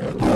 I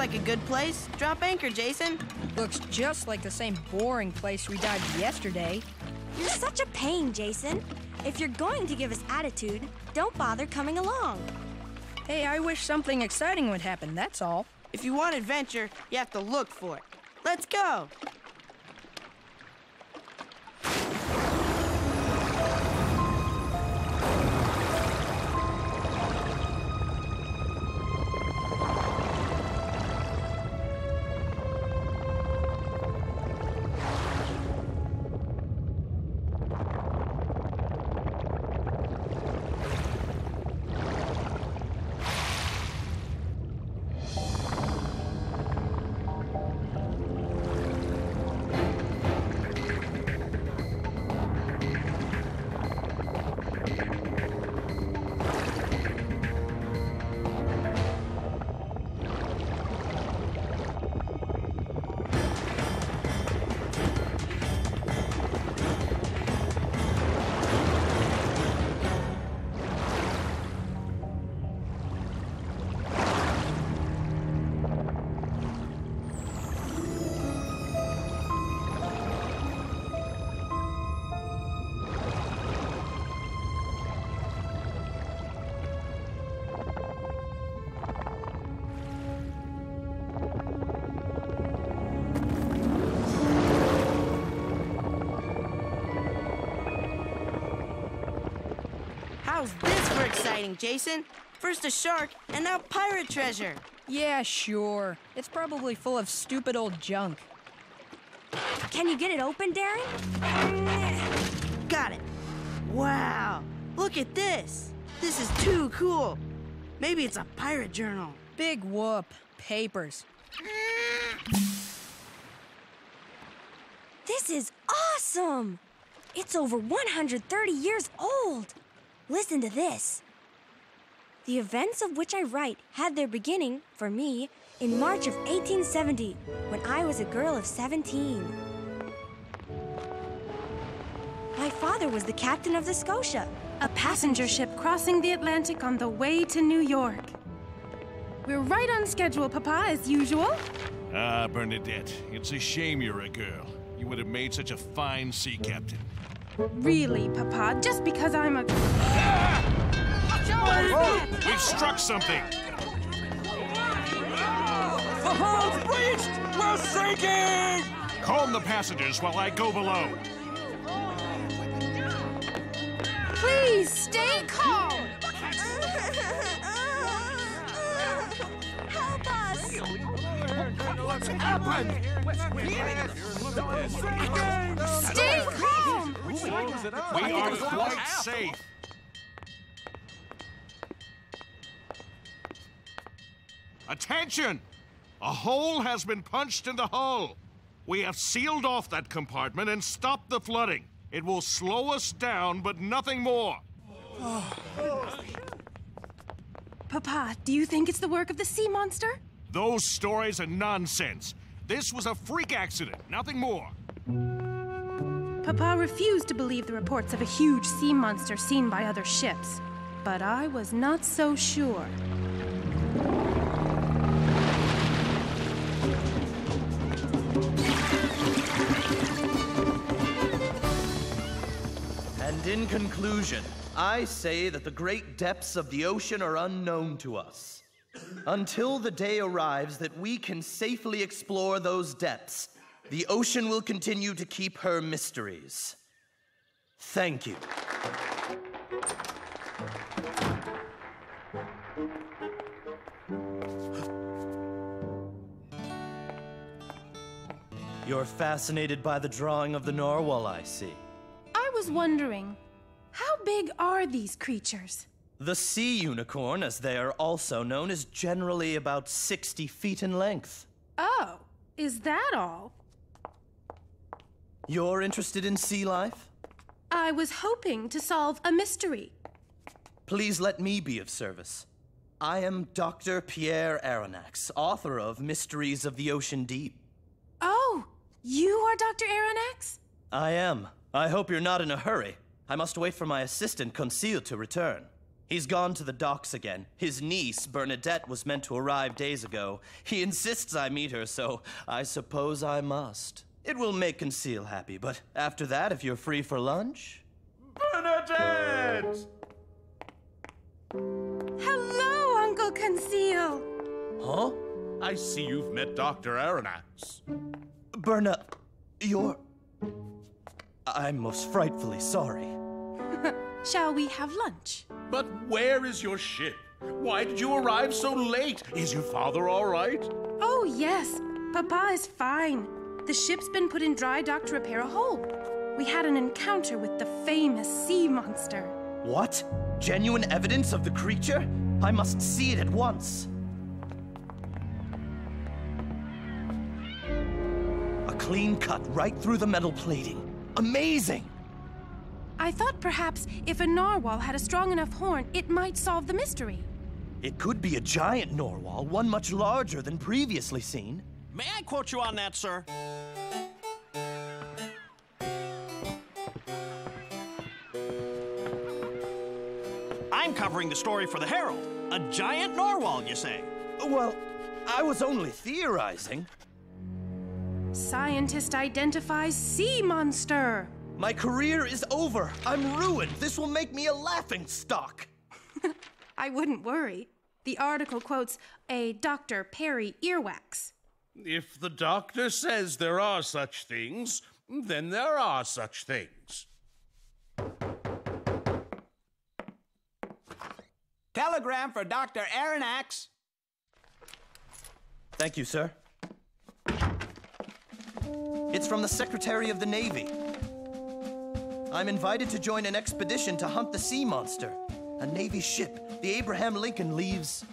like a good place. Drop anchor, Jason. Looks just like the same boring place we dived yesterday. You're such a pain, Jason. If you're going to give us attitude, don't bother coming along. Hey, I wish something exciting would happen, that's all. If you want adventure, you have to look for it. Let's go. How's this for exciting, Jason? First a shark, and now pirate treasure. Yeah, sure. It's probably full of stupid old junk. Can you get it open, Darren? Got it. Wow. Look at this. This is too cool. Maybe it's a pirate journal. Big whoop. Papers. This is awesome! It's over 130 years old. Listen to this. The events of which I write had their beginning, for me, in March of 1870, when I was a girl of 17. My father was the captain of the Scotia, A passenger ship crossing the Atlantic on the way to New York. We're right on schedule, Papa, as usual. Ah, Bernadette, it's a shame you're a girl. You would have made such a fine sea captain. Really, Papa, just because I'm a. We've struck something! The hull's breached! We're sinking! Calm the passengers while I go below. Please stay calm! Help us! What's happened? Stay calm! We are quite safe. Attention! A hole has been punched in the hull. We have sealed off that compartment and stopped the flooding. It will slow us down, but nothing more. Papa, do you think it's the work of the sea monster? Those stories are nonsense. This was a freak accident, nothing more. Papa refused to believe the reports of a huge sea monster seen by other ships. But I was not so sure. And in conclusion, I say that the great depths of the ocean are unknown to us. Until the day arrives that we can safely explore those depths, The ocean will continue to keep her mysteries. Thank you. You're fascinated by the drawing of the narwhal, I see. I was wondering, how big are these creatures? The sea unicorn, as they are also known, is generally about 60 feet in length. Oh, is that all? You're interested in sea life? I was hoping to solve a mystery. Please let me be of service. I am Dr. Pierre Aronnax, author of Mysteries of the Ocean Deep. Oh, you are Dr. Aronnax? I am. I hope you're not in a hurry. I must wait for my assistant, Conseil, to return. He's gone to the docks again. His niece, Bernadette, was meant to arrive days ago. He insists I meet her, so I suppose I must. It will make Conseil happy, but after that, if you're free for lunch. Bernadette! Hello, Uncle Conseil. Huh? I see you've met Dr. Aronnax. Berna, you're. I'm most frightfully sorry. Shall we have lunch? But where is your ship? Why did you arrive so late? Is your father all right? Oh, yes. Papa is fine. The ship's been put in dry dock to repair a hole. We had an encounter with the famous sea monster. What? Genuine evidence of the creature? I must see it at once. A clean cut right through the metal plating. Amazing! I thought perhaps if a narwhal had a strong enough horn, it might solve the mystery. It could be a giant narwhal, one much larger than previously seen. May I quote you on that, sir? I'm covering the story for the Herald. A giant narwhal, you say? Well, I was only theorizing. Scientist identifies sea monster. My career is over. I'm ruined. This will make me a laughing stock. I wouldn't worry. The article quotes a Dr. Perry earwax. If the doctor says there are such things, then there are such things. Telegram for Dr. Aronnax. Thank you, sir. It's from the Secretary of the Navy. I'm invited to join an expedition to hunt the sea monster. A Navy ship, the Abraham Lincoln, leaves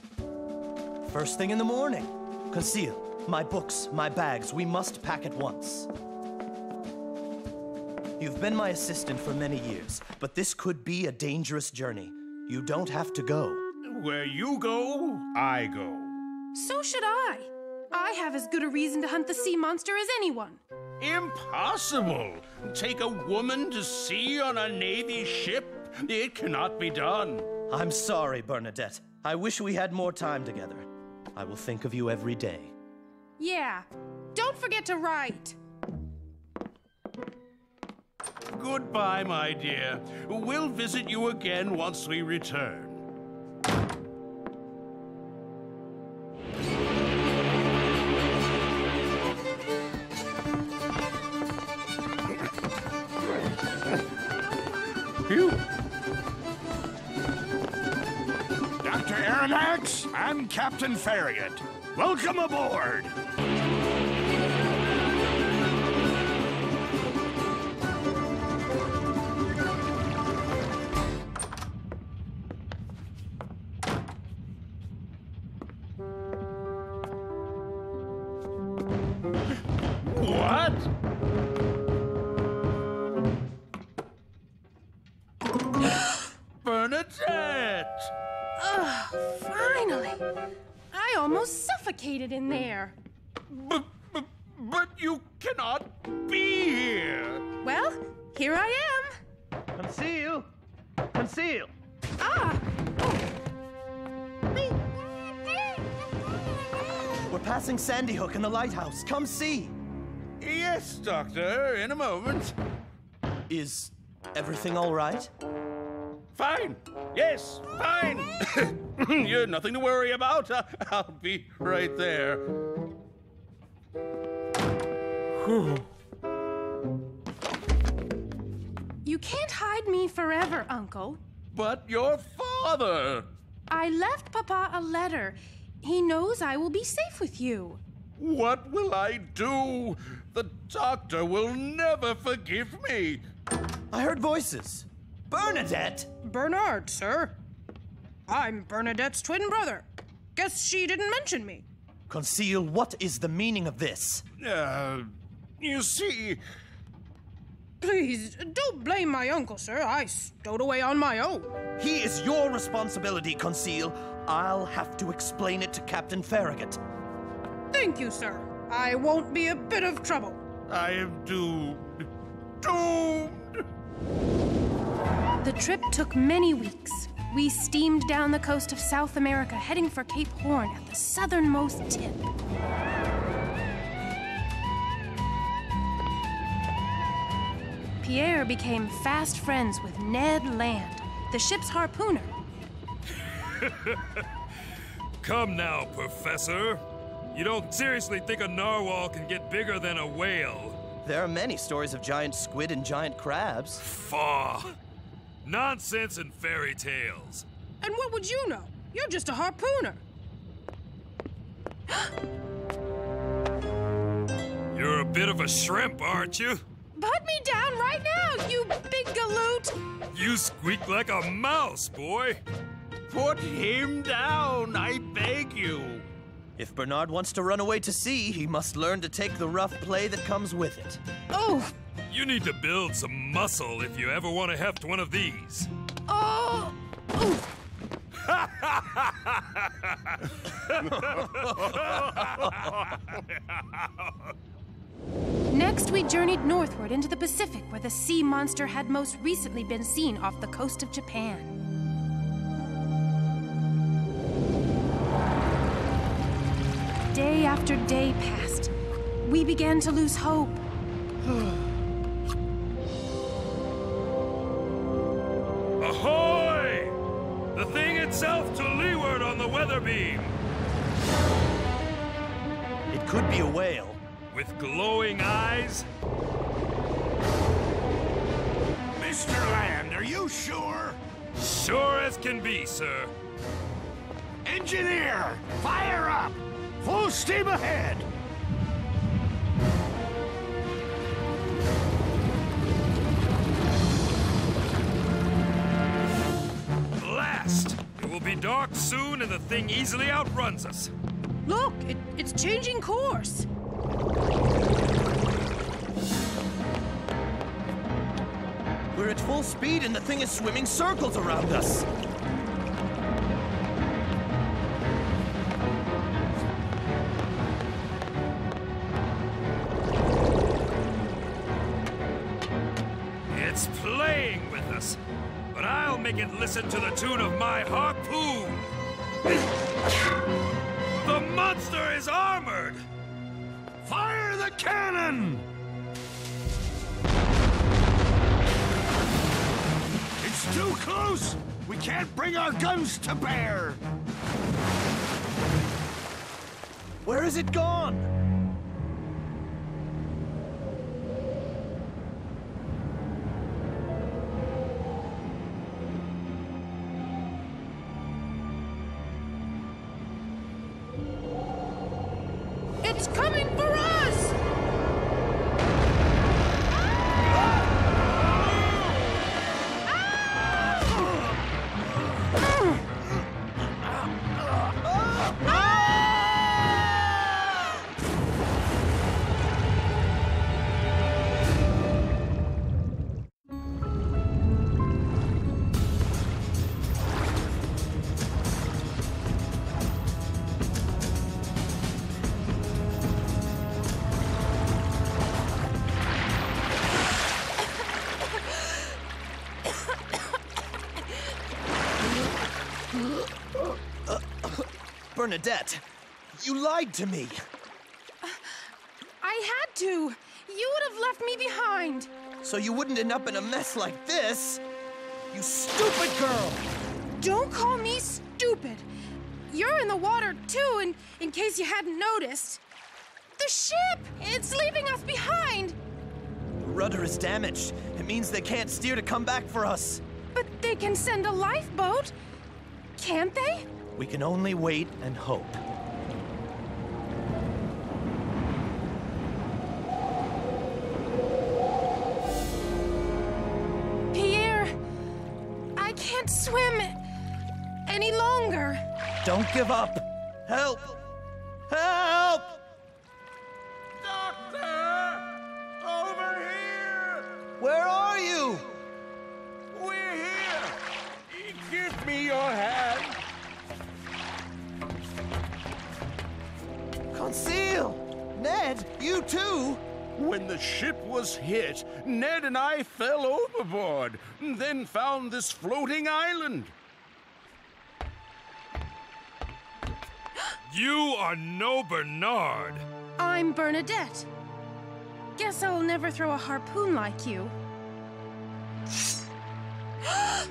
first thing in the morning. Conseil my books, my bags. We must pack at once. You've been my assistant for many years, but this could be a dangerous journey. You don't have to go. Where you go, I go. So should I. I have as good a reason to hunt the sea monster as anyone. Impossible! Take a woman to sea on a Navy ship? It cannot be done. I'm sorry, Bernadette. I wish we had more time together. I will think of you every day. Yeah. Don't forget to write. Goodbye, my dear. We'll visit you again once we return. Phew. Dr. Aronnax, I'm Captain Farragut. Welcome aboard. What? Suffocated in there. But, but, but you cannot be here! Well, here I am. Conseil! Conseil! Ah! We're passing Sandy Hook and the lighthouse. Come see! Yes, Doctor, in a moment. Is everything all right? Fine. Yes, fine. You're nothing to worry about. Uh, I'll be right there. You can't hide me forever, Uncle. But your father! I left Papa a letter. He knows I will be safe with you. What will I do? The doctor will never forgive me. I heard voices. Bernadette! Bernard, sir. I'm Bernadette's twin brother. Guess she didn't mention me. Conseil, what is the meaning of this? Uh, you see, Please, don't blame my uncle, sir. I stowed away on my own. He is your responsibility, Conseil. I'll have to explain it to Captain Farragut. Thank you, sir. I won't be a bit of trouble. I am doomed. Doomed! The trip took many weeks. We steamed down the coast of South America, heading for Cape Horn at the southernmost tip. Pierre became fast friends with Ned Land, the ship's harpooner. Come now, Professor. You don't seriously think a narwhal can get bigger than a whale? There are many stories of giant squid and giant crabs. Faw! Nonsense and fairy tales. And what would you know? You're just a harpooner. You're a bit of a shrimp, aren't you? Put me down right now, you big galoot! You squeak like a mouse, boy. Put him down, I beg you. If Bernard wants to run away to sea, he must learn to take the rough play that comes with it. Oh, You need to build some muscle if you ever want to heft one of these. oh, oh. Next, we journeyed northward into the Pacific, where the sea monster had most recently been seen off the coast of Japan. Day after day passed. We began to lose hope. Itself to leeward on the weather beam, It could be a whale. with glowing eyes. Mr. Land, are you sure? Sure as can be, sir. Engineer, fire up! Full steam ahead! Be dark soon and the thing easily outruns us. Look, it, it's changing course. We're at full speed and the thing is swimming circles around us. Listen to the tune of my harpoon. The monster is armored! Fire the cannon! It's too close! We can't bring our guns to bear! Where is it gone? It's coming for us! Bernadette, you lied to me. I had to. You would have left me behind. So you wouldn't end up in a mess like this. You stupid girl! Don't call me stupid. You're in the water too, in, in case you hadn't noticed. The The ship! It's leaving us behind! The rudder is damaged. It means they can't steer to come back for us. But they can send a lifeboat. Can't they? We can only wait and hope. Pierre, I can't swim any longer. Don't give up. Help! Help! Doctor! Over here! Where are you? We're here! Give me your hand! Conseil! Ned, you too? When the ship was hit, Ned and I fell overboard, and then found this floating island. You are no Bernard. I'm Bernadette. Guess I'll never throw a harpoon like you.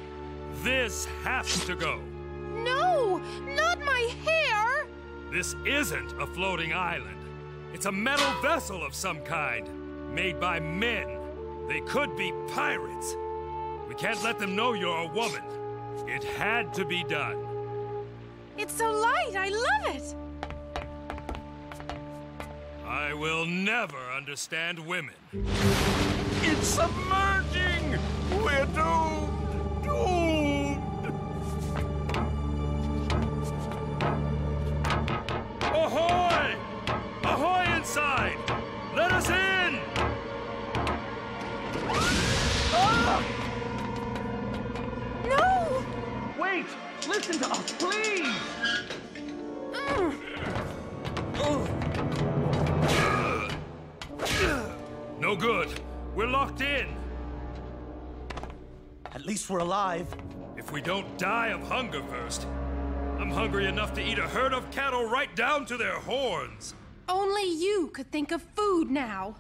This has to go. No! Not my hair! This isn't a floating island. It's a metal vessel of some kind, made by men. They could be pirates. We can't let them know you're a woman. It had to be done. It's so light, I love it! I will never understand women. It's submerging! We're doomed! Ahoy! Ahoy inside! Let us in! Ah! No! Wait! Listen to us, please! Mm. No good. We're locked in. At least we're alive. If we don't die of hunger first, I'm hungry enough to eat a herd of cattle right down to their horns. Only you could think of food now.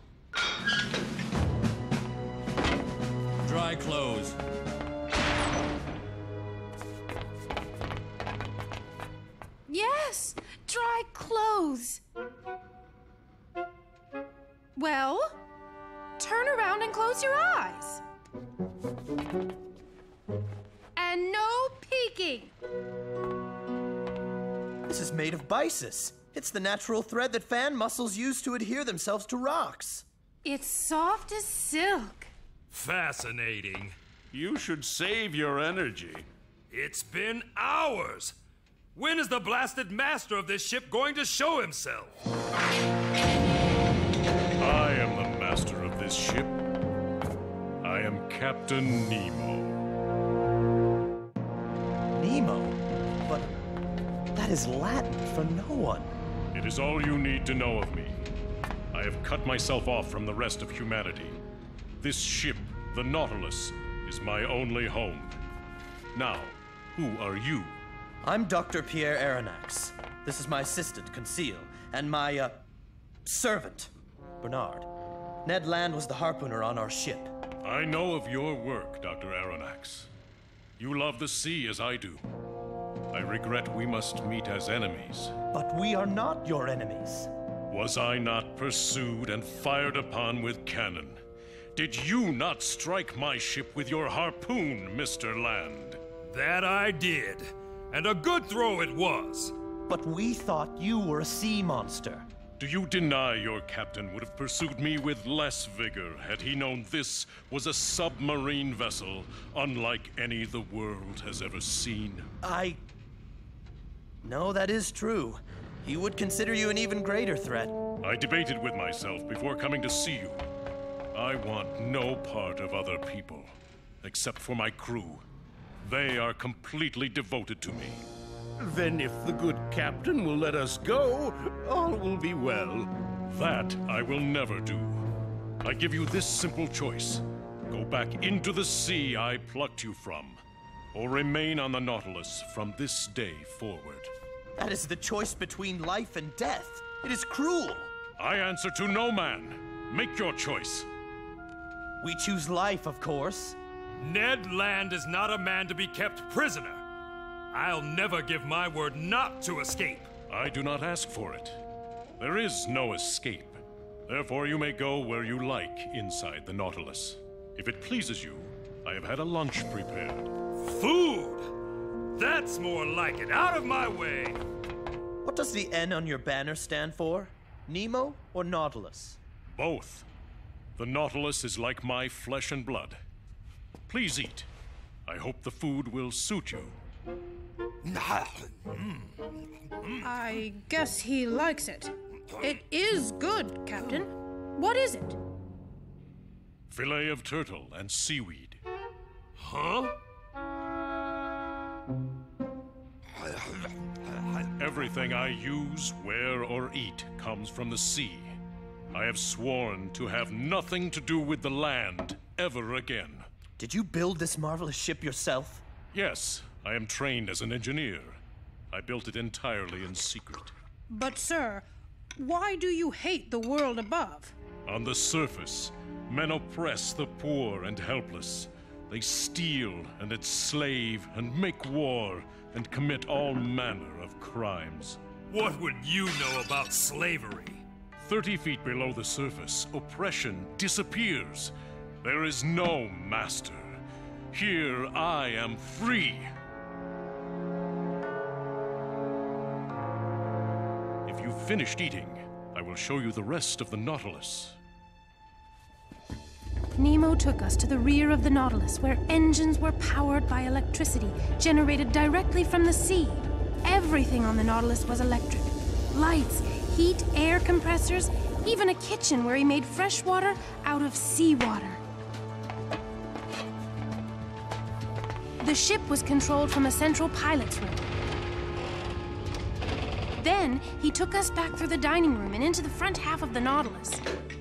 Dry clothes. Yes, dry clothes. Well, turn around and close your eyes. And no peeking. This is made of byssus. It's the natural thread that fan mussels use to adhere themselves to rocks. It's soft as silk. Fascinating. You should save your energy. It's been hours. When is the blasted master of this ship going to show himself? I am the master of this ship. I am Captain Nemo. Nemo? That is Latin for no one. It is all you need to know of me. I have cut myself off from the rest of humanity. This ship, the Nautilus, is my only home. Now, who are you? I'm Dr. Pierre Aronnax. This is my assistant, Conseil, and my, uh, servant, Bernard. Ned Land was the harpooner on our ship. I know of your work, Dr. Aronnax. You love the sea as I do. I regret we must meet as enemies. But we are not your enemies. Was I not pursued and fired upon with cannon? Did you not strike my ship with your harpoon, Mr. Land? That I did. And a good throw it was. But we thought you were a sea monster. Do you deny your captain would have pursued me with less vigor had he known this was a submarine vessel unlike any the world has ever seen? I. No, that is true. He would consider you an even greater threat. I debated with myself before coming to see you. I want no part of other people, except for my crew. They are completely devoted to me. Then, if the good captain will let us go, all will be well. That I will never do. I give you this simple choice go back into the sea I plucked you from, or remain on the Nautilus from this day forward. That is the choice between life and death. It is cruel. I answer to no man. Make your choice. We choose life, of course. Ned Land is not a man to be kept prisoner. I'll never give my word not to escape. I do not ask for it. There is no escape. Therefore, you may go where you like inside the Nautilus. If it pleases you, I have had a lunch prepared. Food! That's more like it. Out of my way! What does the N on your banner stand for? Nemo or Nautilus? Both. The Nautilus is like my flesh and blood. Please eat. I hope the food will suit you. I guess he likes it. It is good, Captain. What is it? Fillet of turtle and seaweed. Huh? Everything I use, wear, or eat comes from the sea. I have sworn to have nothing to do with the land ever again. Did you build this marvelous ship yourself? Yes, I am trained as an engineer. I built it entirely in secret. But, sir, why do you hate the world above? On the surface, men oppress the poor and helpless. They steal and enslave and make war and commit all manner of crimes. What would you know about slavery? Thirty feet below the surface, oppression disappears. There is no master. Here I am free. If you've finished eating, I will show you the rest of the Nautilus. Nemo took us to the rear of the Nautilus, where engines were powered by electricity generated directly from the sea. Everything on the Nautilus was electric lights, heat, air compressors, even a kitchen where he made fresh water out of seawater. The ship was controlled from a central pilot's room. Then he took us back through the dining room and into the front half of the Nautilus.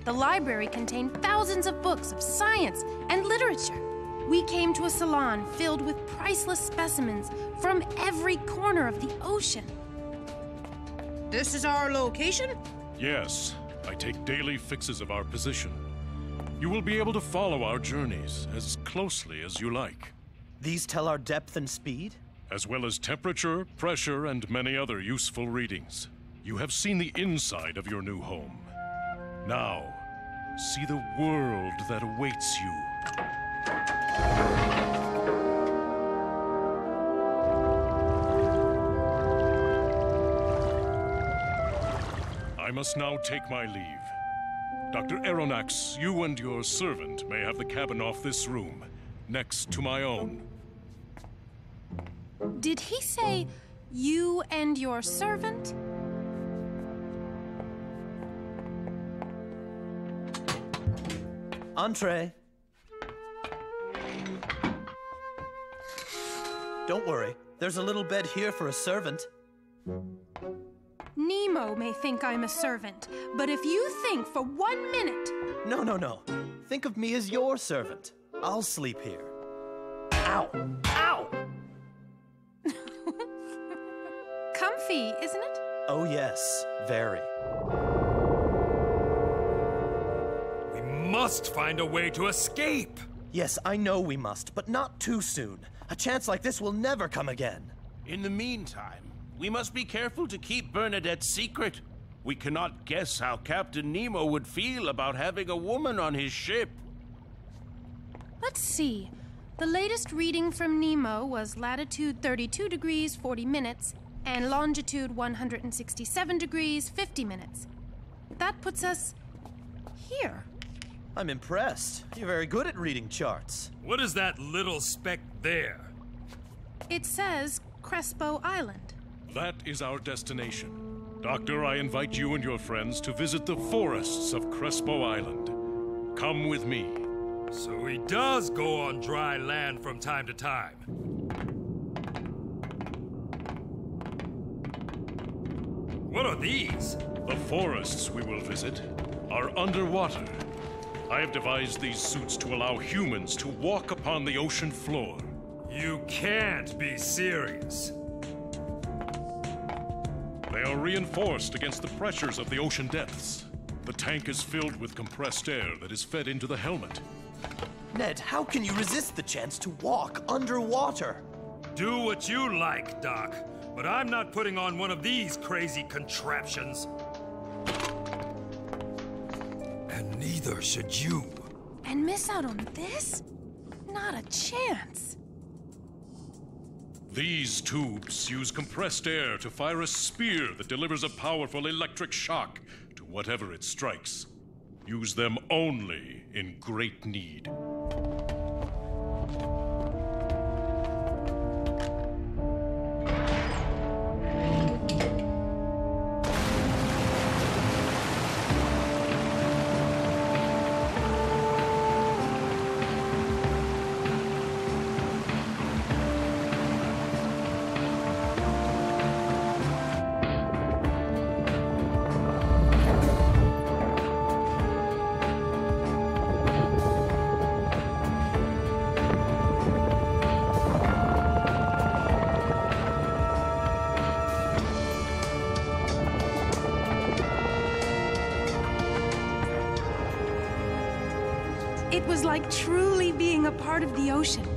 The library contained thousands of books of science and literature. We came to a salon filled with priceless specimens from every corner of the ocean. This is our location? Yes, I take daily fixes of our position. You will be able to follow our journeys as closely as you like. These tell our depth and speed? As well as temperature, pressure, and many other useful readings. You have seen the inside of your new home. Now, see the world that awaits you. I must now take my leave. Dr. Aronnax, you and your servant may have the cabin off this room, next to my own. Did he say you and your servant? Entree. Don't worry, there's a little bed here for a servant. Nemo may think I'm a servant, but if you think for one minute. No, no, no. Think of me as your servant. I'll sleep here. Ow! Ow! Comfy, isn't it? Oh, yes, very. We must find a way to escape! Yes, I know we must, but not too soon. A chance like this will never come again. In the meantime, we must be careful to keep Bernadette secret. We cannot guess how Captain Nemo would feel about having a woman on his ship. Let's see. The latest reading from Nemo was latitude 32 degrees 40 minutes and longitude 167 degrees 50 minutes. That puts us here. I'm impressed. You're very good at reading charts. What is that little speck there? It says Crespo Island. That is our destination. Doctor, I invite you and your friends to visit the forests of Crespo Island. Come with me. So he does go on dry land from time to time. What are these? The forests we will visit are underwater. I have devised these suits to allow humans to walk upon the ocean floor. You can't be serious. They are reinforced against the pressures of the ocean depths. The tank is filled with compressed air that is fed into the helmet. Ned, how can you resist the chance to walk underwater? Do what you like, Doc, but I'm not putting on one of these crazy contraptions. And neither should you. And miss out on this? Not a chance. These tubes use compressed air to fire a spear that delivers a powerful electric shock to whatever it strikes. Use them only in great need. Like truly being a part of the ocean.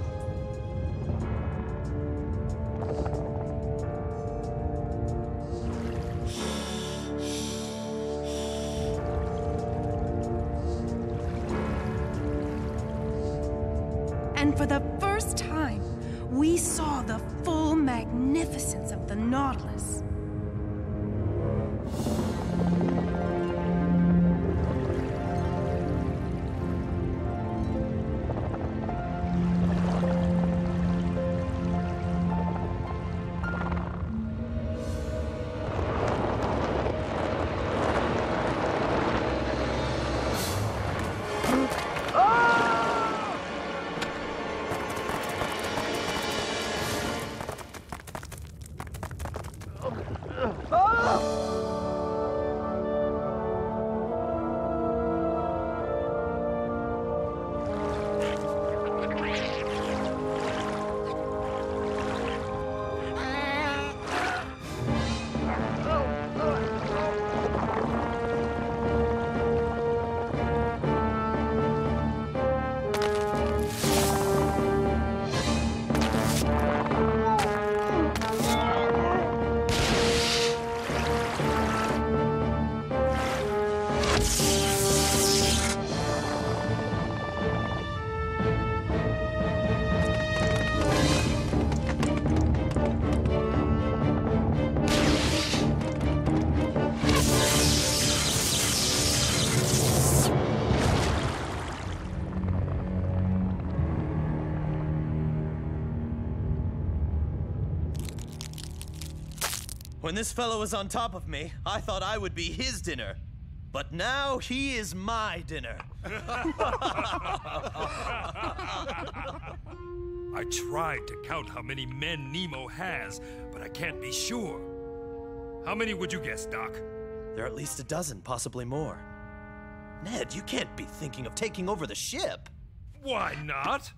When this fellow was on top of me, I thought I would be his dinner. But now he is my dinner. I tried to count how many men Nemo has, but I can't be sure. How many would you guess, Doc? There are at least a dozen, possibly more. Ned, you can't be thinking of taking over the ship. Why not?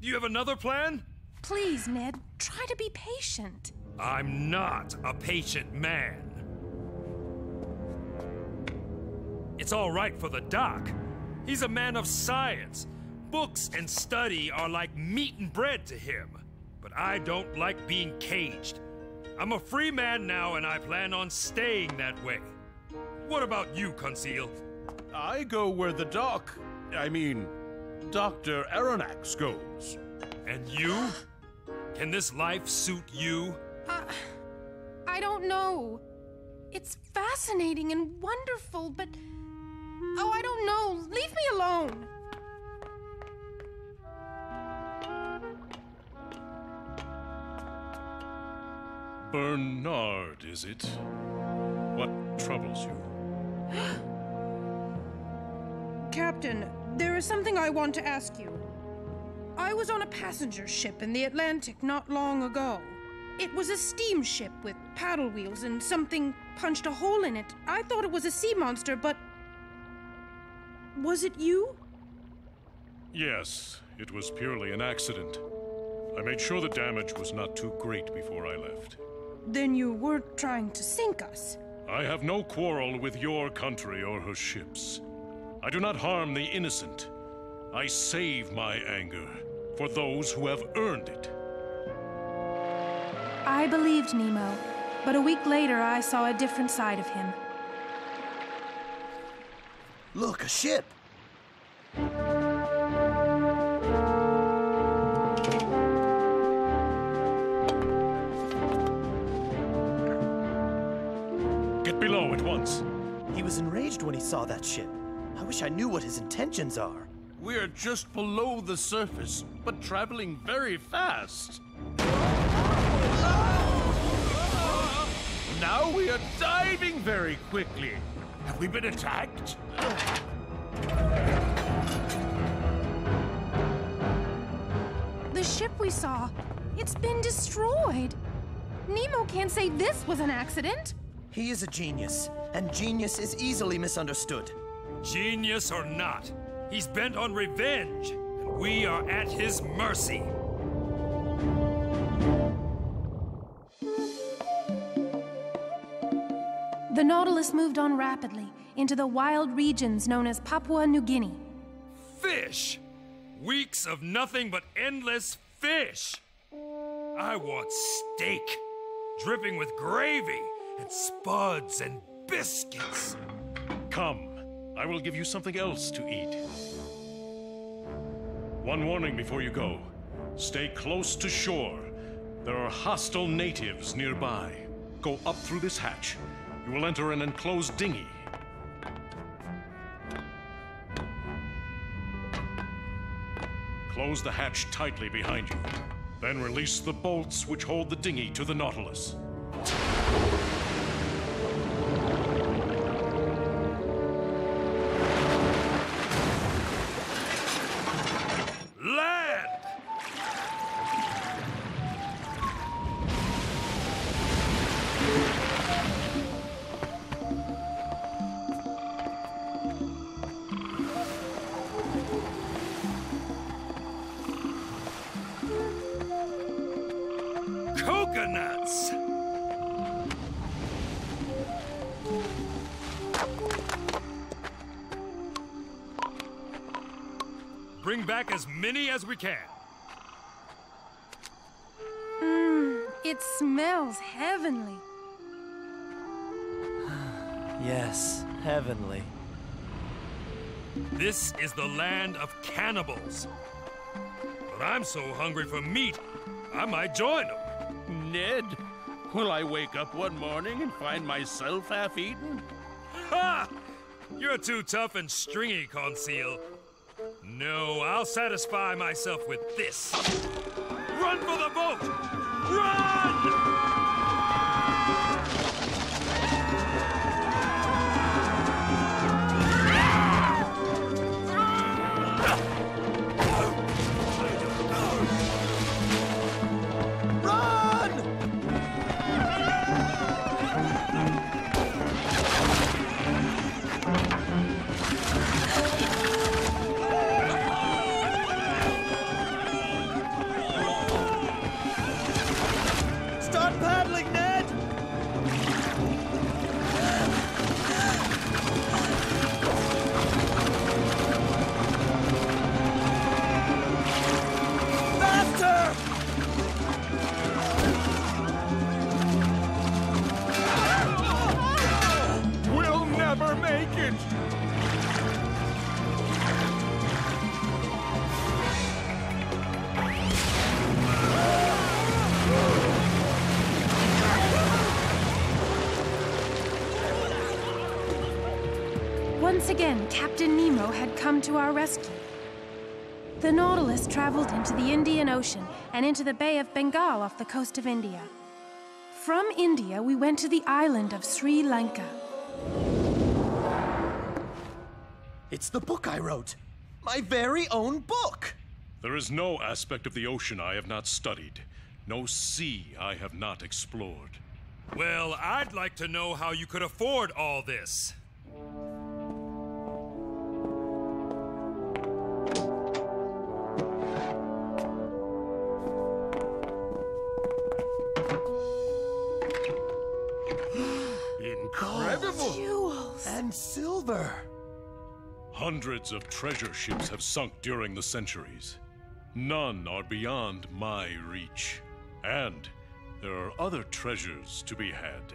Do you have another plan? Please, Ned, try to be patient. I'm not a patient man. It's all right for the doc. He's a man of science. Books and study are like meat and bread to him. But I don't like being caged. I'm a free man now, and I plan on staying that way. What about you, Conseil? I go where the doc, I mean, Dr. Aronnax goes. And you? Can this life suit you? Uh, I don't know. It's fascinating and wonderful, but. Oh, I don't know. Leave me alone. Bernard, is it? What troubles you? Captain, there is something I want to ask you. I was on a passenger ship in the Atlantic not long ago. It was a steamship with paddle wheels and something punched a hole in it. I thought it was a sea monster, but. Was it you? Yes, it was purely an accident. I made sure the damage was not too great before I left. Then you weren't trying to sink us. I have no quarrel with your country or her ships. I do not harm the innocent. I save my anger for those who have earned it. I believed Nemo, but a week later I saw a different side of him. Look, a ship! Get below at once. He was enraged when he saw that ship. I wish I knew what his intentions are. We're just below the surface, but traveling very fast. Now we are diving very quickly. Have we been attacked? The ship we saw, it's been destroyed. Nemo can't say this was an accident. He is a genius, and genius is easily misunderstood. Genius or not, he's bent on revenge, and we are at his mercy. The Nautilus moved on rapidly into the wild regions known as Papua New Guinea. Fish! Weeks of nothing but endless fish! I want steak, dripping with gravy, and spuds and biscuits. Come, I will give you something else to eat. One warning before you go stay close to shore. There are hostile natives nearby. Go up through this hatch. You will enter an enclosed dinghy. Close the hatch tightly behind you. Then release the bolts which hold the dinghy to the Nautilus. As we can. Mmm, it smells heavenly. Yes, heavenly. This is the land of cannibals. But I'm so hungry for meat, I might join them. Ned, will I wake up one morning and find myself half eaten? Ha! You're too tough and stringy, Conseil. No, I'll satisfy myself with this. Run for the boat! Run! Come to our rescue. The Nautilus traveled into the Indian Ocean and into the Bay of Bengal off the coast of India. From India, we went to the island of Sri Lanka. It's the book I wrote. My very own book! There is no aspect of the ocean I have not studied, no sea I have not explored. Well, I'd like to know how you could afford all this. Incredible! Jewels! And silver! Hundreds of treasure ships have sunk during the centuries. None are beyond my reach. And there are other treasures to be had.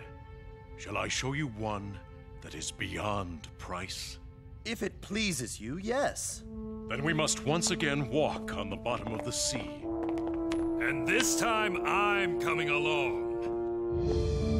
Shall I show you one that is beyond price? If it pleases you, yes. Then we must once again walk on the bottom of the sea. And this time I'm coming along.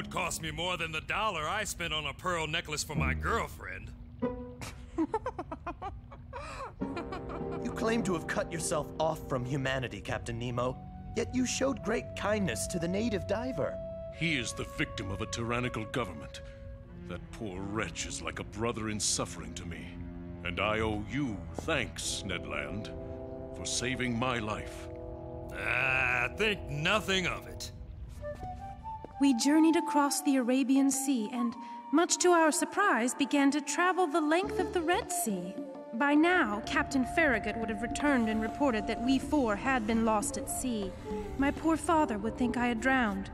Would cost me more than the dollar I spent on a pearl necklace for my girlfriend. You claim to have cut yourself off from humanity, Captain Nemo, yet you showed great kindness to the native diver. He is the victim of a tyrannical government. That poor wretch is like a brother in suffering to me. And I owe you thanks, Ned Land, for saving my life. Ah, think nothing of it. We journeyed across the Arabian Sea and, much to our surprise, began to travel the length of the Red Sea. By now, Captain Farragut would have returned and reported that we four had been lost at sea. My poor father would think I had drowned.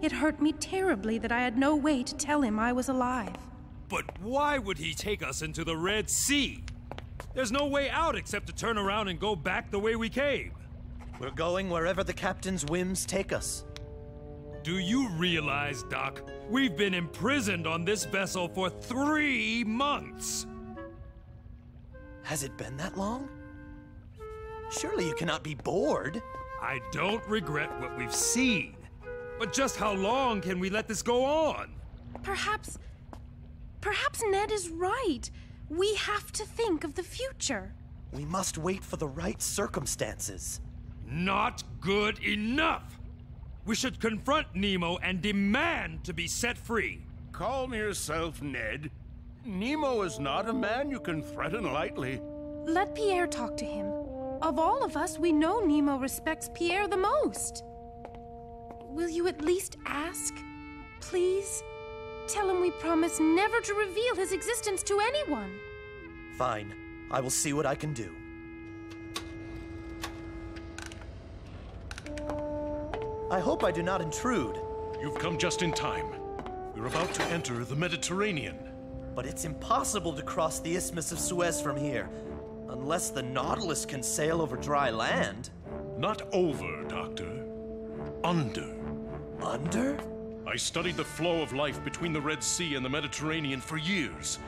It hurt me terribly that I had no way to tell him I was alive. But why would he take us into the Red Sea? There's no way out except to turn around and go back the way we came. We're going wherever the captain's whims take us. Do you realize, Doc? We've been imprisoned on this vessel for three months. Has it been that long? Surely you cannot be bored. I don't regret what we've seen. But just how long can we let this go on? Perhaps. Perhaps Ned is right. We have to think of the future. We must wait for the right circumstances. Not good enough! We should confront Nemo and demand to be set free. Calm yourself, Ned. Nemo is not a man you can threaten lightly. Let Pierre talk to him. Of all of us, we know Nemo respects Pierre the most. Will you at least ask? Please? Tell him we promise never to reveal his existence to anyone. Fine. I will see what I can do. I hope I do not intrude. You've come just in time. We're about to enter the Mediterranean. But it's impossible to cross the Isthmus of Suez from here. Unless the Nautilus can sail over dry land. Not over, Doctor. Under. Under? I studied the flow of life between the Red Sea and the Mediterranean for years.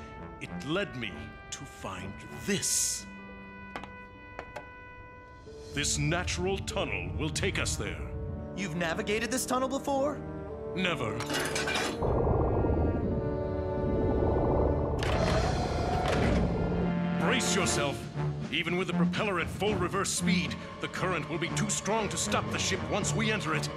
It led me to find this. This natural tunnel will take us there. You've navigated this tunnel before? Never. Brace yourself. Even with the propeller at full reverse speed, the current will be too strong to stop the ship once we enter it.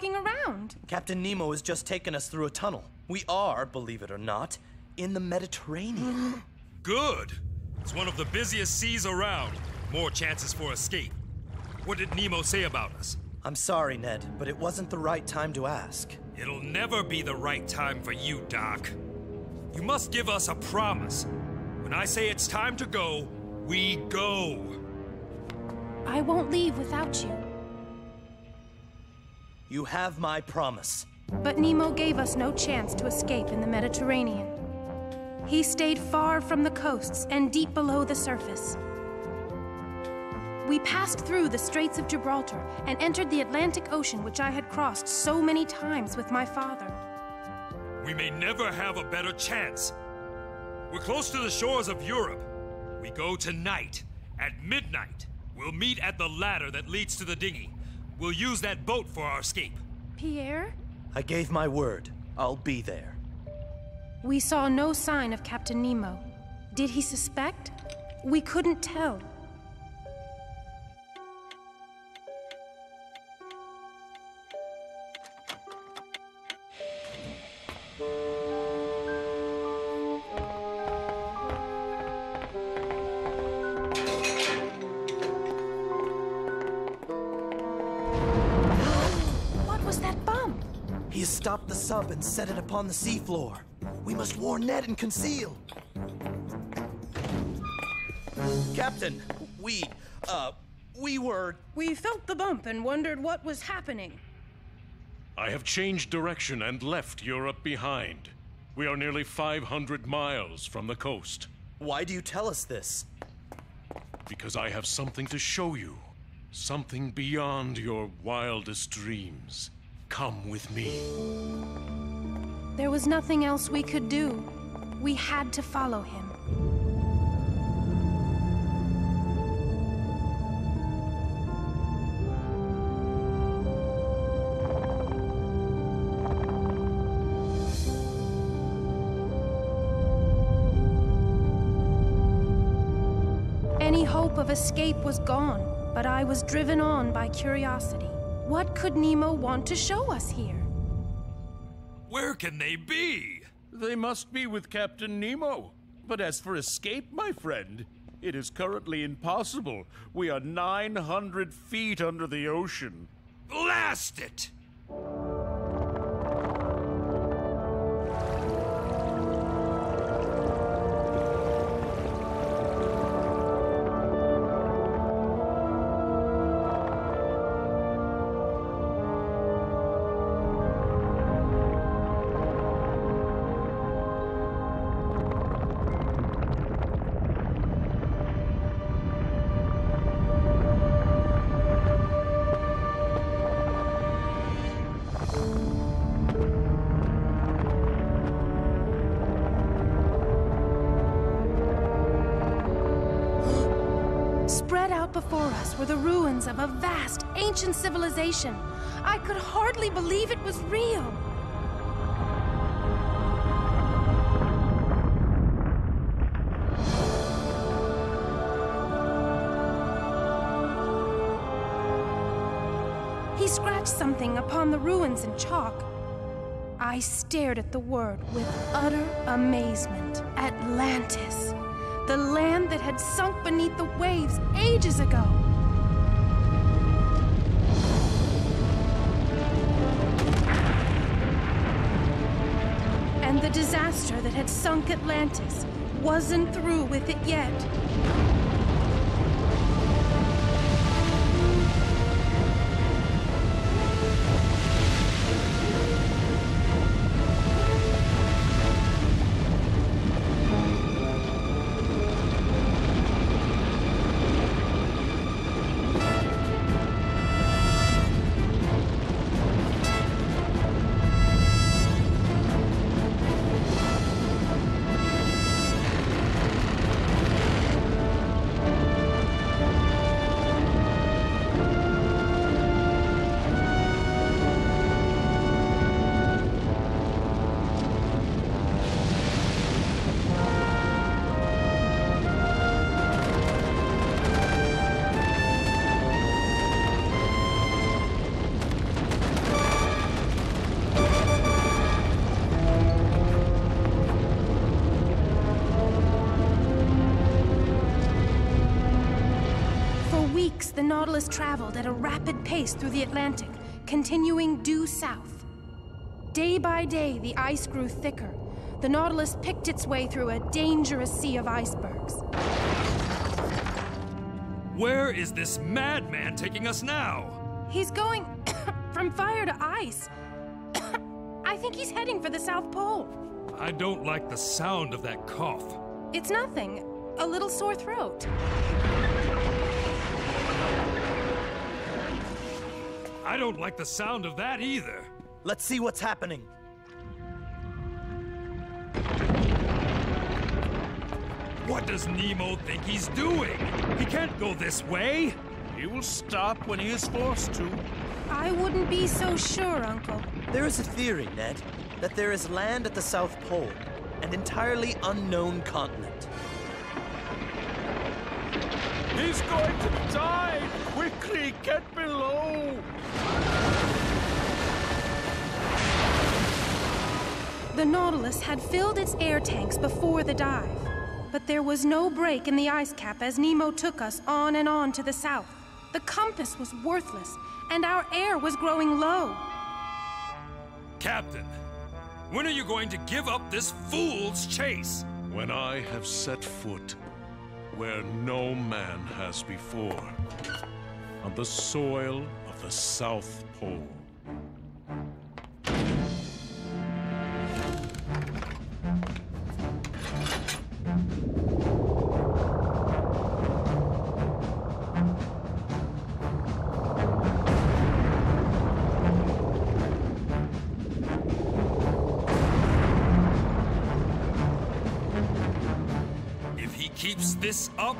Nautilus rocking around? Captain Nemo has just taken us through a tunnel. We are, believe it or not, in the Mediterranean. Good. It's one of the busiest seas around. More chances for escape. What did Nemo say about us? I'm sorry, Ned, but it wasn't the right time to ask. It'll never be the right time for you, Doc. You must give us a promise. When I say it's time to go, we go. I won't leave without you. You have my promise. But Nemo gave us no chance to escape in the Mediterranean. He stayed far from the coasts and deep below the surface. We passed through the Straits of Gibraltar and entered the Atlantic Ocean, which I had crossed so many times with my father. We may never have a better chance. We're close to the shores of Europe. We go tonight, at midnight. We'll meet at the ladder that leads to the dinghy. We'll use that boat for our escape. Pierre? I gave my word. I'll be there. We saw no sign of Captain Nemo. Did he suspect? We couldn't tell. Stopped the and set it upon the seafloor. We must warn Ned and Conseil. Captain, we, uh, we were. We felt the bump and wondered what was happening. I have changed direction and left Europe behind. We are nearly 500 miles from the coast. Why do you tell us this? Because I have something to show you. Something beyond your wildest dreams. Come with me. There was nothing else we could do. We had to follow him. Any hope of escape was gone, but I was driven on by curiosity. What could Nemo want to show us here? Where can they be? They must be with Captain Nemo. But as for escape, my friend, it is currently impossible. We are 900 feet under the ocean. Blast it! out before us were the ruins of a vast, ancient civilization. I could hardly believe it was real. He scratched something upon the ruins in chalk. I stared at the word with utter amazement. The land that had sunk beneath the waves ages ago. And the disaster that had sunk Atlantis wasn't through with it yet. Weeks, the Nautilus traveled at a rapid pace through the Atlantic, continuing due south. Day by day, the ice grew thicker. The Nautilus picked its way through a dangerous sea of icebergs. Where is this madman taking us now? He's going from fire to ice. I think he's heading for the South Pole. I don't like the sound of that cough. It's nothing, a little sore throat. I don't like the sound of that either. Let's see what's happening. What does Nemo think he's doing? He can't go this way. He will stop when he is forced to. I wouldn't be so sure, Uncle. There is a theory, Ned, that there is land at the South Pole, an entirely unknown continent. He's going to die! Quickly, get below! The Nautilus had filled its air tanks before the dive, but there was no break in the ice cap as Nemo took us on and on to the south. The compass was worthless, and our air was growing low. Captain, when are you going to give up this fool's chase? When I have set foot where no man has before, on the soil of the South Pole. If he keeps this up,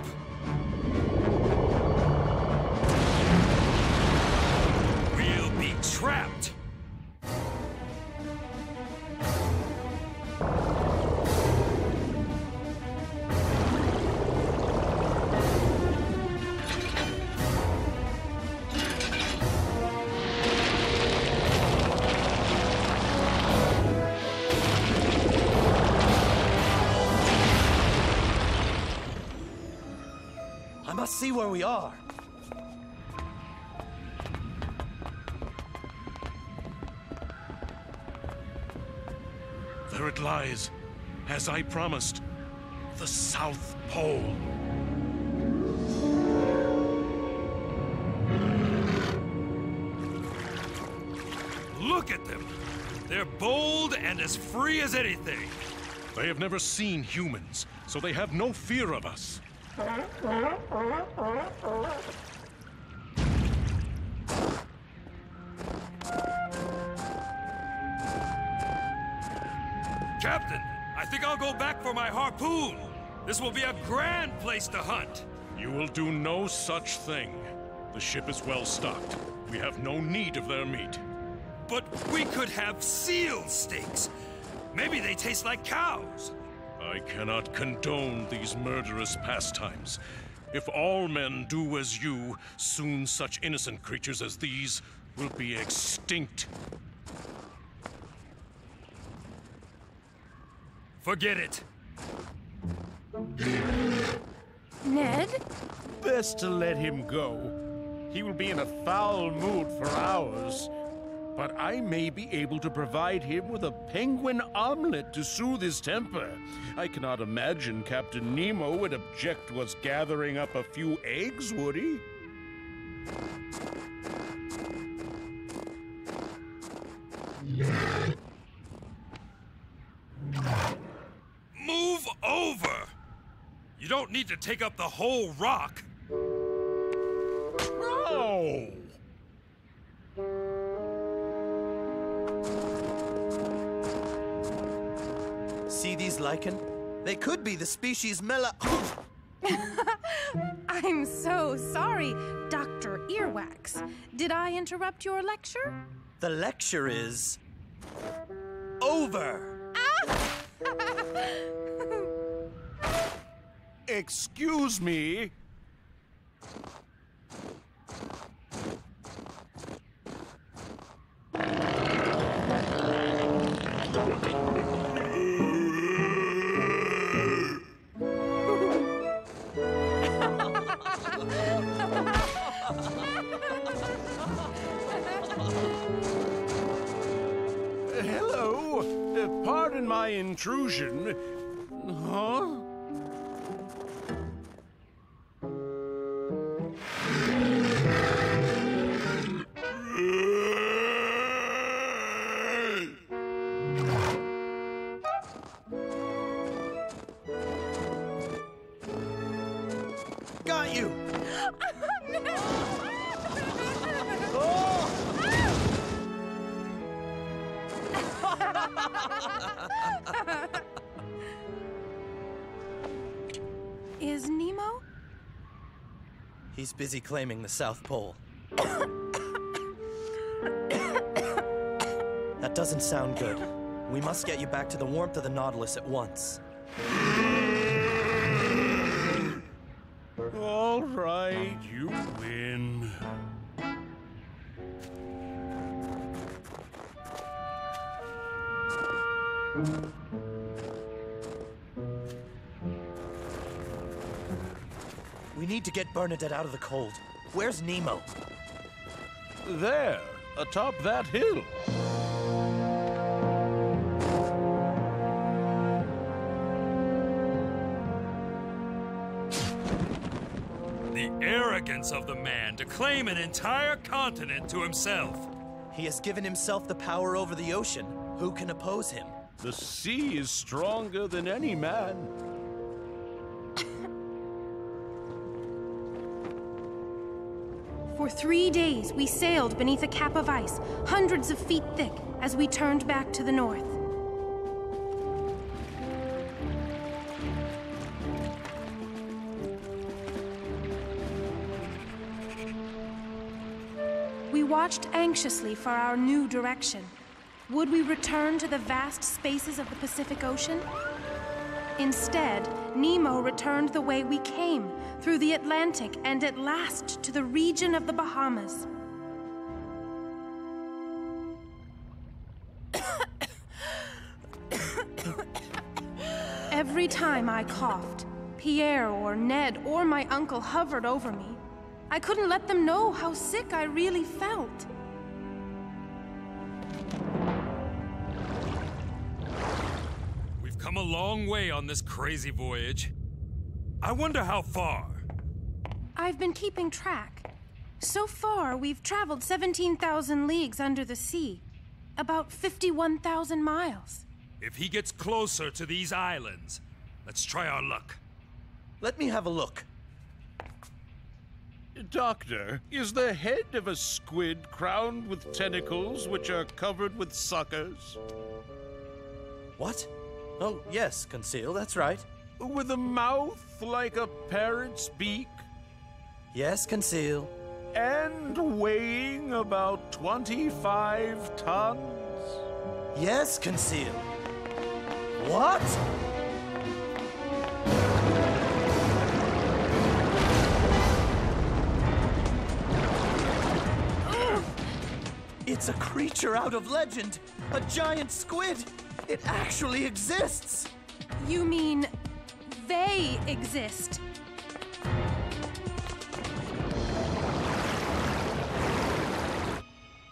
see where we are. There it lies, as I promised, the South Pole. Look at them. They're bold and as free as anything. They have never seen humans, so they have no fear of us. Captain, I think I'll go back for my harpoon. This will be a grand place to hunt. You will do no such thing. The ship is well stocked. We have no need of their meat. But we could have seal steaks. Maybe they taste like cows. I cannot condone these murderous pastimes. If all men do as you, soon such innocent creatures as these will be extinct. Forget it. Ned? Best to let him go. He will be in a foul mood for hours. But I may be able to provide him with a penguin omelet to soothe his temper. I cannot imagine Captain Nemo would object to us gathering up a few eggs, would he? Move over! You don't need to take up the whole rock. No! See these lichen? They could be the species Mela. I'm so sorry, Dr. Earwax. Did I interrupt your lecture? the lecture is. over! Ah! Excuse me. Busy claiming the South Pole. that doesn't sound good. We must get you back to the warmth of the Nautilus at once. Bernadette out of the cold. Where's Nemo? There, atop that hill. The arrogance of the man to claim an entire continent to himself. He has given himself the power over the ocean. Who can oppose him? The sea is stronger than any man. Three days, we sailed beneath a cap of ice, hundreds of feet thick, as we turned back to the north. We watched anxiously for our new direction. Would we return to the vast spaces of the Pacific Ocean? Instead, Nemo returned the way we came, through the Atlantic and at last to the region of the Bahamas. Every time I coughed, Pierre or Ned or my uncle hovered over me. I couldn't let them know how sick I really felt. Long way on this crazy voyage. I wonder how far. I've been keeping track. So far, we've traveled 17,000 leagues under the sea, about 51,000 miles. If he gets closer to these islands, let's try our luck. Let me have a look. Doctor, is the head of a squid crowned with tentacles which are covered with suckers? What? Oh, yes, Conseil, that's right. With a mouth like a parrot's beak? Yes, Conseil. And weighing about 25 tons? Yes, Conseil. What? It's a creature out of legend! A giant squid! It actually exists! You mean they exist?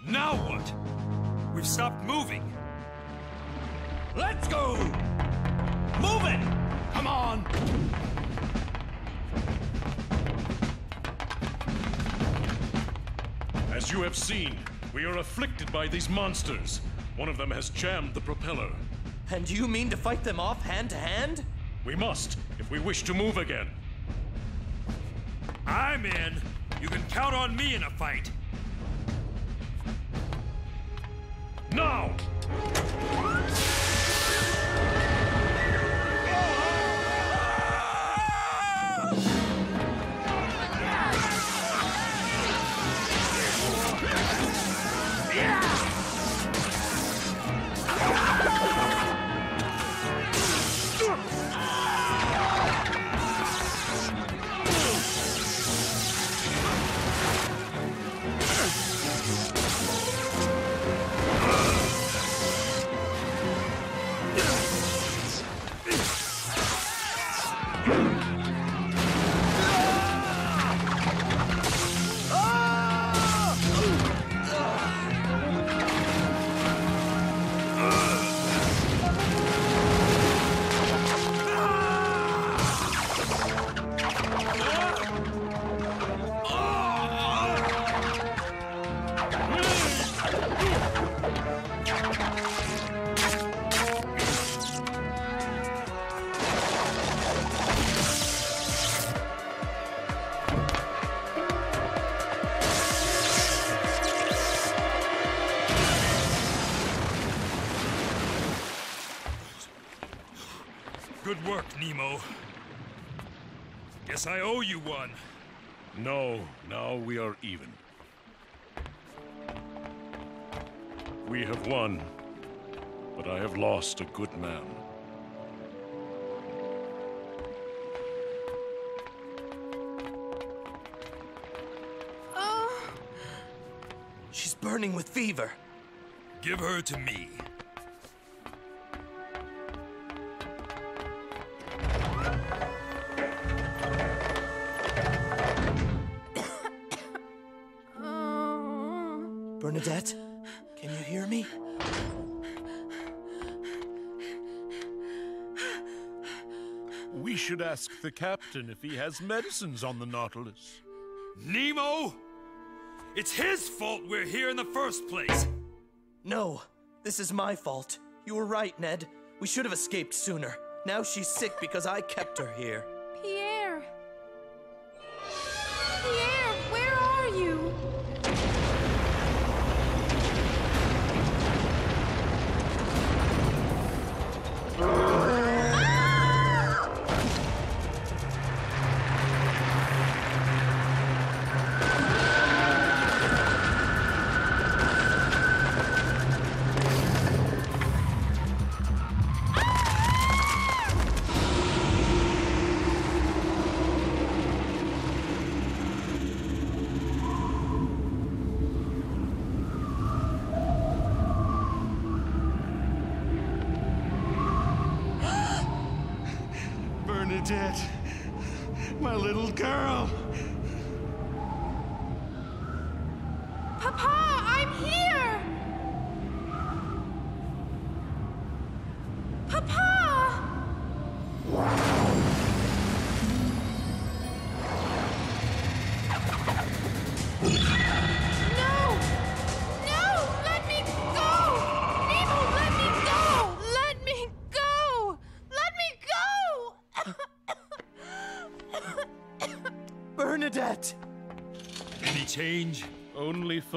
Now what? We've stopped moving. Let's go! Move it! Come on! As you have seen, we are afflicted by these monsters. One of them has jammed the propeller. And you mean to fight them off hand to hand? We must, if we wish to move again. I'm in. You can count on me in a fight. Now! Guess I owe you one. No, now we are even. We have won, but I have lost a good man. Oh! She's burning with fever. Give her to me. Bernadette, can you hear me? We should ask the captain if he has medicines on the Nautilus. Nemo? It's his fault we're here in the first place. No, this is my fault. You were right, Ned. We should have escaped sooner. Now she's sick because I kept her here.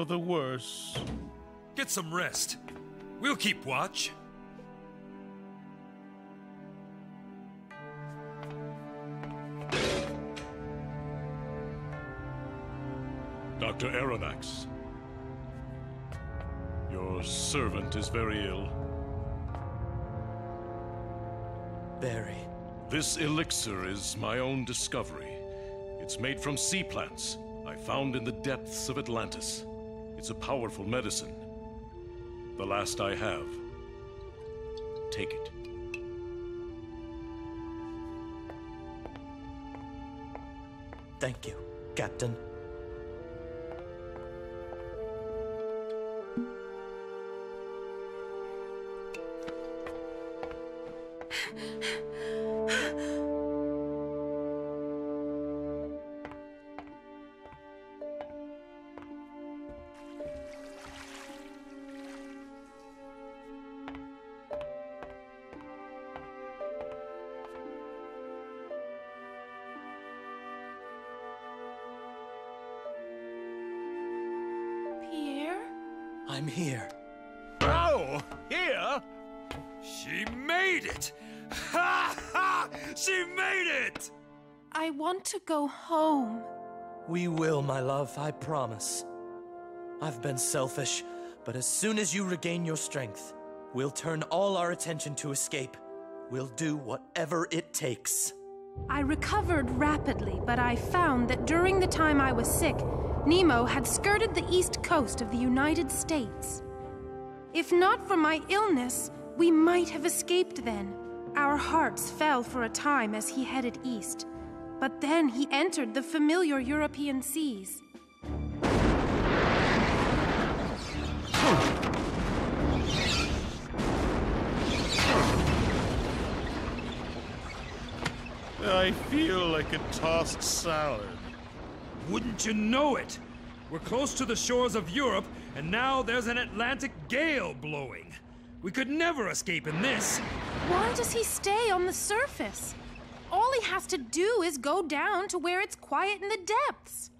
For the worse. Get some rest. We'll keep watch. Dr. Aronnax. Your servant is very ill. Very. This elixir is my own discovery. It's made from sea plants I found in the depths of Atlantis. It's a powerful medicine, The last I have. Take it. Thank you, Captain. I'm here. Oh, here? She made it! Ha ha! She made it! I want to go home. We will, my love, I promise. I've been selfish, but as soon as you regain your strength, we'll turn all our attention to escape. We'll do whatever it takes. I recovered rapidly, but I found that during the time I was sick, Nemo had skirted the east coast of the United States. If not for my illness, we might have escaped then. Our hearts fell for a time as he headed east. But then he entered the familiar European seas. I feel like a tossed salad. Wouldn't you know it? We're close to the shores of Europe, and now there's an Atlantic gale blowing. We could never escape in this. Why does he stay on the surface? All he has to do is go down to where it's quiet in the depths.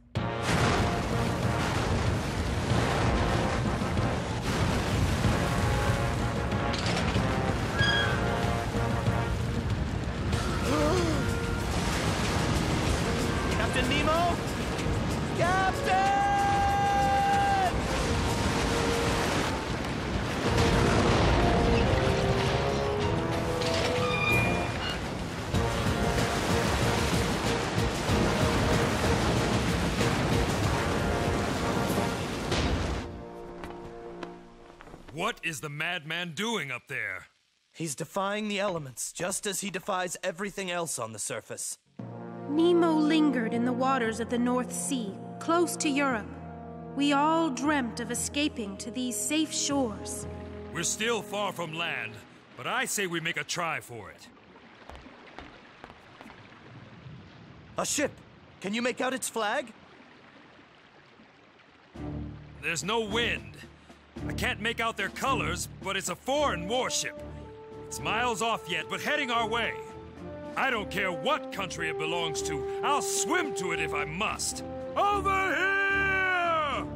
Is the madman doing up there? He's defying the elements, just as he defies everything else on the surface. Nemo lingered in the waters of the North Sea, close to Europe. We all dreamt of escaping to these safe shores. We're still far from land, but I say we make a try for it. A ship! Can you make out its flag? There's no wind. I can't make out their colors, but it's a foreign warship. It's miles off yet, but heading our way. I don't care what country it belongs to. I'll swim to it if I must. Over here!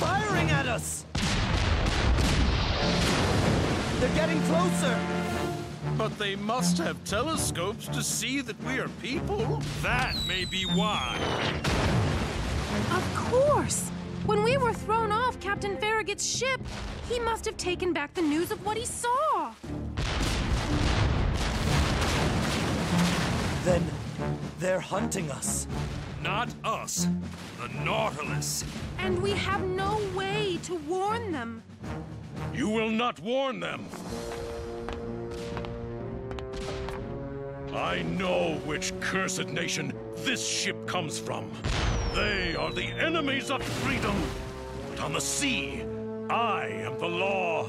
Firing at us! They're getting closer! But they must have telescopes to see that we are people. That may be why. Of course! When we were thrown off Captain Farragut's ship, he must have taken back the news of what he saw. Then they're hunting us. Not us. The Nautilus. And we have no way to warn them. You will not warn them. I know which cursed nation this ship comes from. They are the enemies of freedom. But on the sea, I am the law.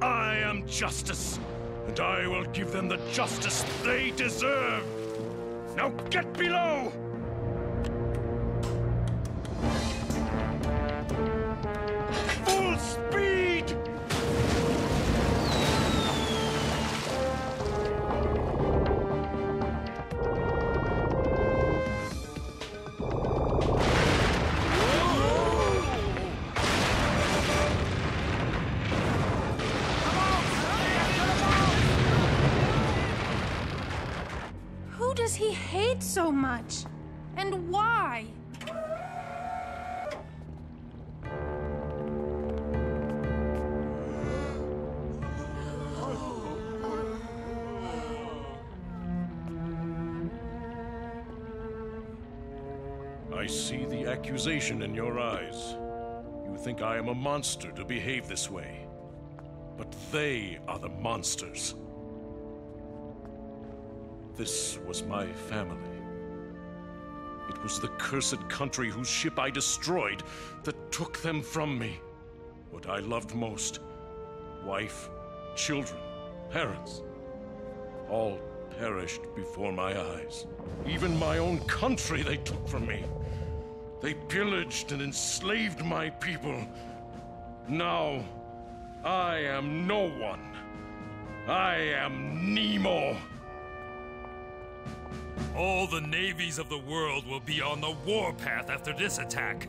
I am justice. And I will give them the justice they deserve. Now get below! Much? And why? I see the accusation in your eyes. You think I am a monster to behave this way. But they are the monsters. This was my family. Was the cursed country whose ship I destroyed that took them from me. What I loved most wife, children, parents all perished before my eyes. Even my own country they took from me. They pillaged and enslaved my people. Now, I am no one. I am Nemo. All the navies of the world will be on the warpath after this attack.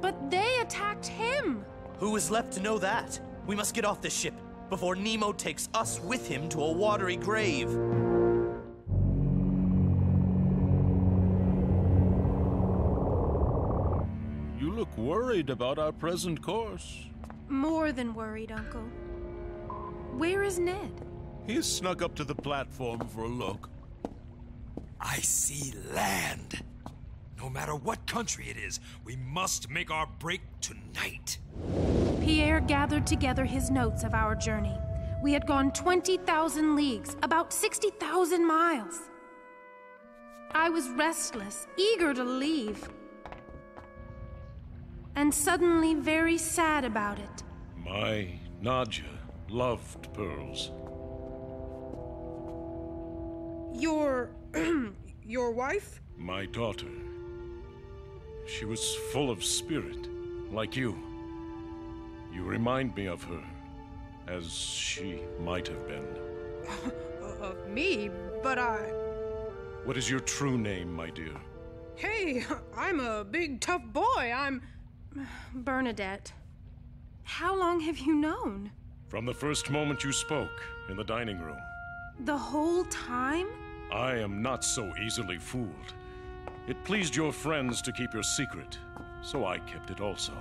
But they attacked him. Who is left to know that? We must get off this ship before Nemo takes us with him to a watery grave. You look worried about our present course. More than worried, Uncle. Where is Ned? He snuck up to the platform for a look. I see land. No matter what country it is, we must make our break tonight. Pierre gathered together his notes of our journey. We had gone 20,000 leagues, about 60,000 miles. I was restless, eager to leave, and suddenly very sad about it. My Nadja loved pearls. Your. your wife? My daughter. She was full of spirit, like you. You remind me of her, as she might have been. Of me? But I. What is your true name, my dear? Hey, I'm a big tough boy. I'm. Bernadette, how long have you known? From the first moment you spoke in the dining room. The whole time? I am not so easily fooled. It pleased your friends to keep your secret, so I kept it also.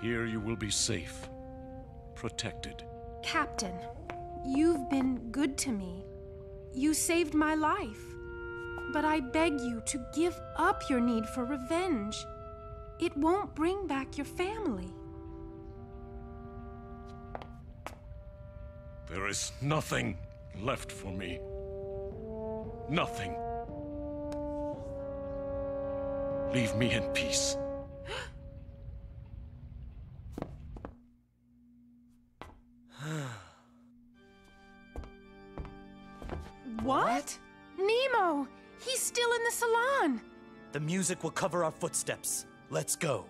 Here you will be safe, protected. Captain, you've been good to me. You saved my life. But I beg you to give up your need for revenge. It won't bring back your family. There is nothing left for me. Nothing. Leave me in peace. What? Nemo! He's still in the salon! The music will cover our footsteps. Let's go.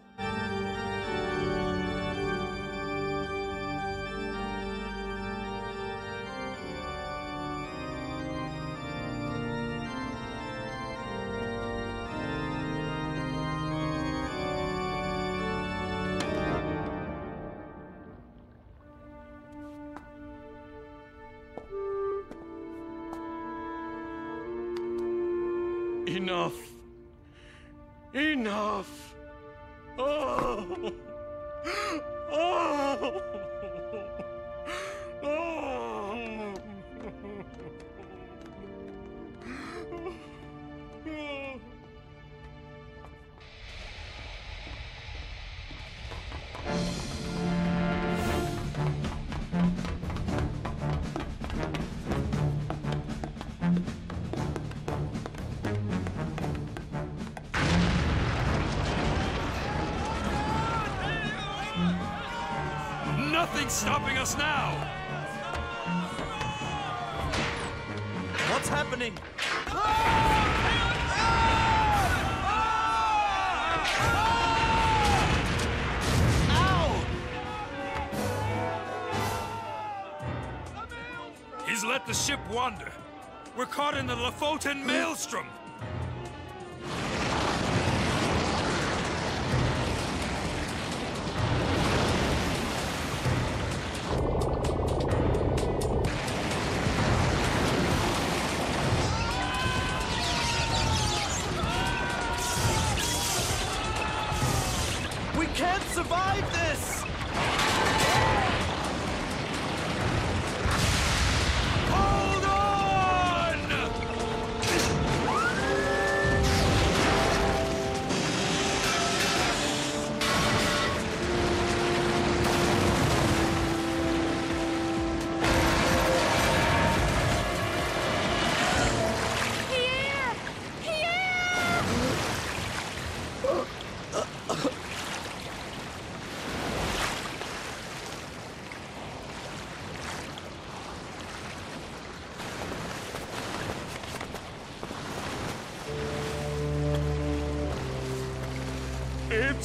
Wander. We're caught in the Lofoten maelstrom.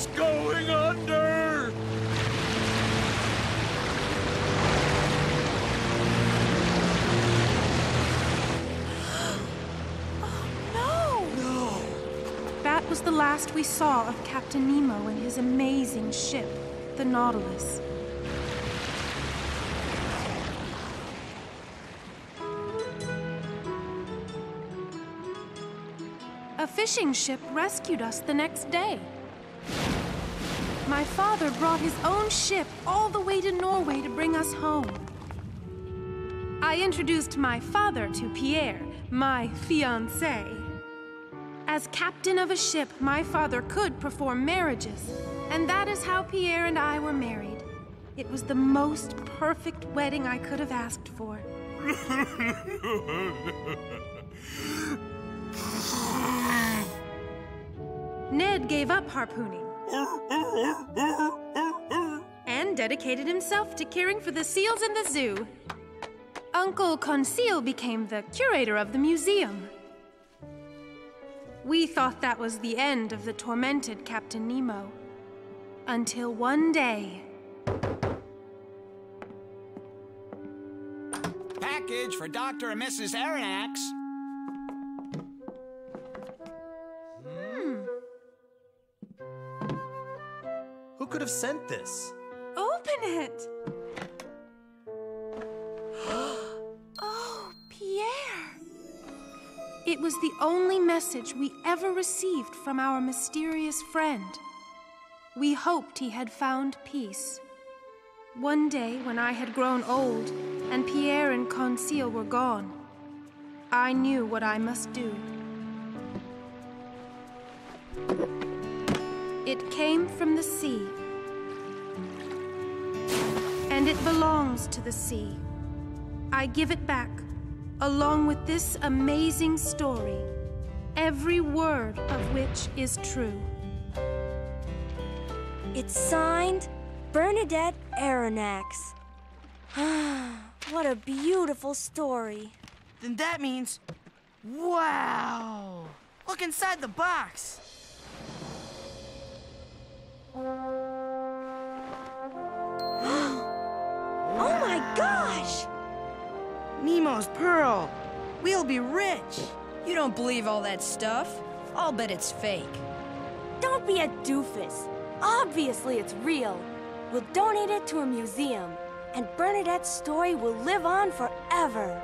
It's going under! That was the last we saw of Captain Nemo and his amazing ship, the Nautilus. A fishing ship rescued us the next day. My father brought his own ship all the way to Norway to bring us home. I introduced my father to Pierre, my fiancé. As captain of a ship, my father could perform marriages, and that is how Pierre and I were married. It was the most perfect wedding I could have asked for. Ned gave up harpooning and dedicated himself to caring for the seals in the zoo. Uncle Conseil became the curator of the museum. We thought that was the end of the tormented Captain Nemo. Until one day, Package for Dr. and Mrs. Aronnax. Could have sent this? open it! oh, Pierre! It was the only message we ever received from our mysterious friend. We hoped he had found peace. One day, when I had grown old and Pierre and Conseil were gone, I knew what I must do. It came from the sea. And it belongs to the sea. I give it back, along with this amazing story, every word of which is true. It's signed Bernadette Aronnax. what a beautiful story. Then that means. Wow! Look inside the box! Gosh! Nemo's pearl! We'll be rich! You don't believe all that stuff? I'll bet it's fake. Don't be a doofus. Obviously, it's real. We'll donate it to a museum, and Bernadette's story will live on forever.